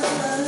love.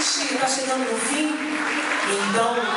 gente está chegando no fim, então.